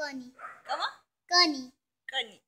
Connie. ¿Cómo? Connie. Connie.